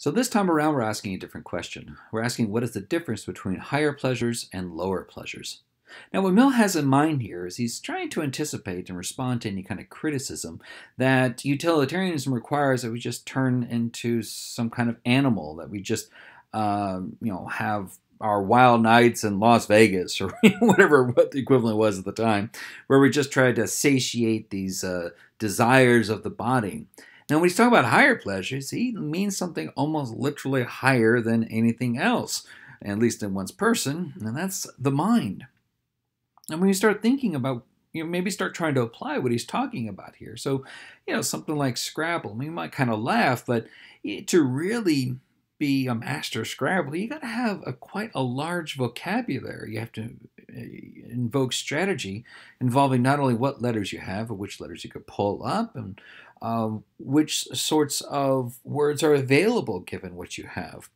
So this time around, we're asking a different question. We're asking what is the difference between higher pleasures and lower pleasures? Now, what Mill has in mind here is he's trying to anticipate and respond to any kind of criticism that utilitarianism requires that we just turn into some kind of animal, that we just, um, you know, have our wild nights in Las Vegas or whatever what the equivalent was at the time, where we just tried to satiate these uh, desires of the body. Now, when he's talking about higher pleasures, he means something almost literally higher than anything else, at least in one's person, and that's the mind. And when you start thinking about, you know, maybe start trying to apply what he's talking about here. So, you know, something like Scrabble, I mean, you might kind of laugh, but to really be a master Scrabble, you got to have a quite a large vocabulary. You have to uh, invoke strategy involving not only what letters you have, or which letters you could pull up, and um, which sorts of words are available given what you have.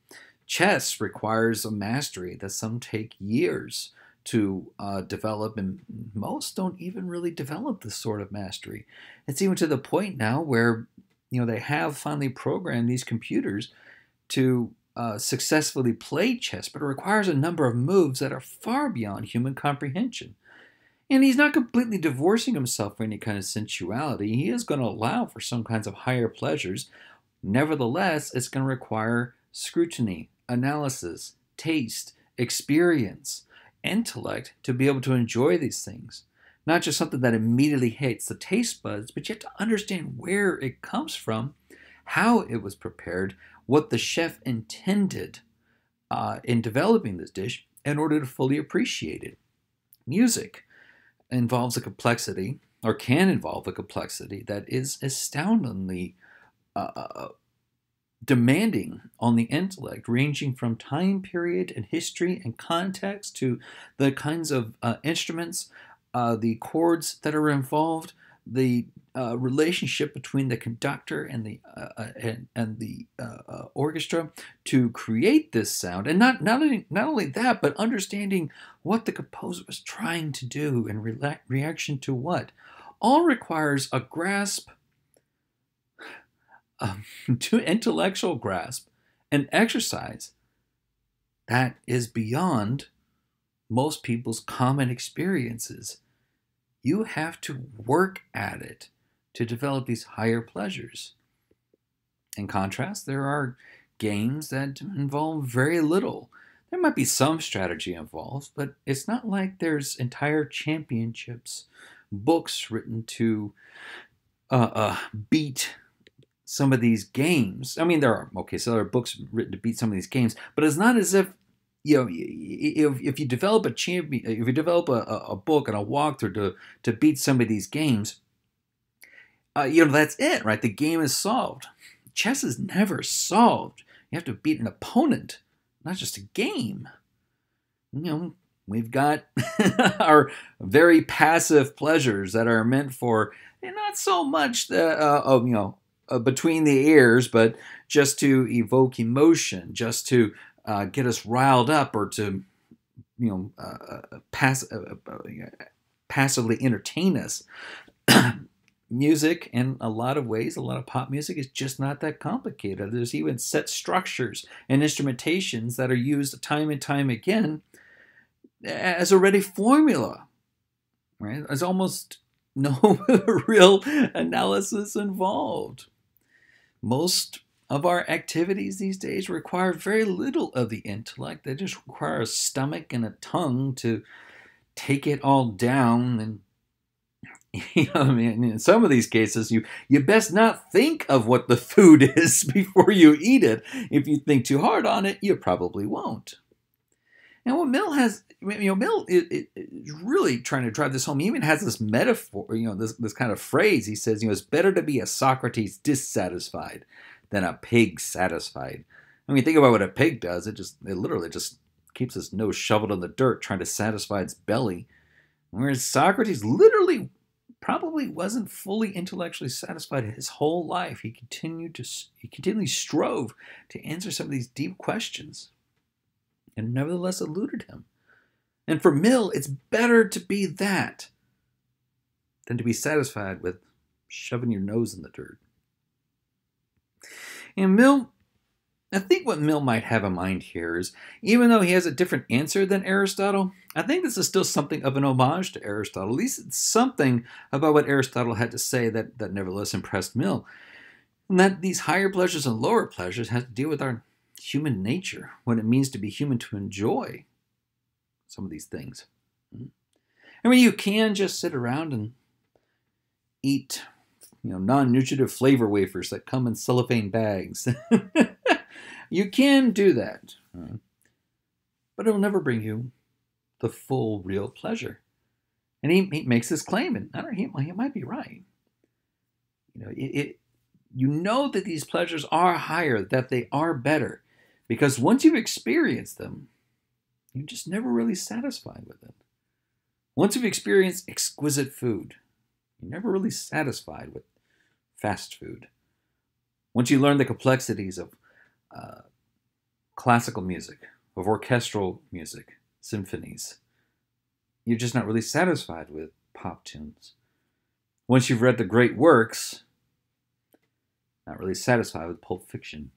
Chess requires a mastery that some take years to uh, develop, and most don't even really develop this sort of mastery. It's even to the point now where you know they have finally programmed these computers to uh, successfully play chess, but it requires a number of moves that are far beyond human comprehension. And he's not completely divorcing himself from any kind of sensuality. He is going to allow for some kinds of higher pleasures. Nevertheless, it's going to require scrutiny, analysis, taste, experience, intellect to be able to enjoy these things. Not just something that immediately hits the taste buds, but you have to understand where it comes from, how it was prepared, what the chef intended uh, in developing this dish in order to fully appreciate it. Music involves a complexity, or can involve a complexity, that is astoundingly uh, uh, demanding on the intellect, ranging from time period and history and context to the kinds of uh, instruments, uh, the chords that are involved, the uh, relationship between the conductor and the uh, uh and, and the uh, uh, orchestra to create this sound, and not not only, not only that, but understanding what the composer was trying to do in re- reaction to what, all requires a grasp, um, to intellectual grasp, an exercise that is beyond most people's common experiences. You have to work at it to develop these higher pleasures. In contrast, there are games that involve very little. There might be some strategy involved, but it's not like there's entire championships, books written to uh, uh, beat some of these games. I mean, there are okay, so there are books written to beat some of these games, but it's not as if you know if, if you develop a champion, if you develop a, a book and a walkthrough to to beat some of these games, uh, you know, that's it, right? The game is solved. Chess is never solved. You have to beat an opponent, not just a game. You know, we've got our very passive pleasures that are meant for not so much the, uh, of, you know, uh, between the ears, but just to evoke emotion, just to uh, get us riled up or to, you know, uh, uh, pass, passively entertain us. music in a lot of ways, a lot of pop music is just not that complicated. There's even set structures and instrumentations that are used time and time again as a ready formula. Right? There's almost no real analysis involved. Most of our activities these days require very little of the intellect. They just require a stomach and a tongue to take it all down and you know, I mean, in some of these cases, you you best not think of what the food is before you eat it. If you think too hard on it, you probably won't. And what Mill has, you know, Mill is, really trying to drive this home. He even has this metaphor, you know, this this kind of phrase. He says, you know, it's better to be a Socrates dissatisfied than a pig satisfied. I mean, think about what a pig does. It just, it literally just keeps its nose shoveled in the dirt, trying to satisfy its belly. Whereas Socrates literally probably wasn't fully intellectually satisfied his whole life. He continued to he continually strove to answer some of these deep questions, and nevertheless eluded him. And for Mill, it's better to be that than to be satisfied with shoving your nose in the dirt. And Mill I think what Mill might have in mind here is, even though he has a different answer than Aristotle, I think this is still something of an homage to Aristotle. At least it's something about what Aristotle had to say that, that nevertheless impressed Mill. And that these higher pleasures and lower pleasures have to deal with our human nature, what it means to be human to enjoy some of these things. Hmm? I mean, you can just sit around and eat, you know, non-nutritive flavor wafers that come in cellophane bags. you can do that, hmm. but it'll never bring you the full, real pleasure. And he, he makes this claim, and I don't know, he, he might be right. You know, it, it you know that these pleasures are higher, that they are better, because once you've experienced them, you're just never really satisfied with it. Once you've experienced exquisite food, you're never really satisfied with fast food. Once you learn the complexities of uh, classical music, of orchestral music, symphonies, you're just not really satisfied with pop tunes. Once you've read the great works, not really satisfied with Pulp Fiction.